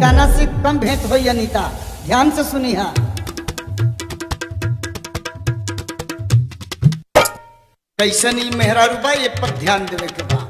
गाना से कम भेंट हो अनिता ध्यान से सुनी हा। कैसन मेहरा रूबा ये पर ध्यान देवे के बा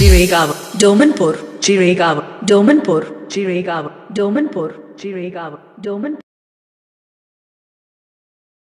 ചിറേഗാവ് ഡോമൻപൂർ ചിറേഗാവ് ഡോമൻപൂർ ചിറേഗാവ് ഡോമൻപൂർ ചിറേഗാവ് ഡോമൻ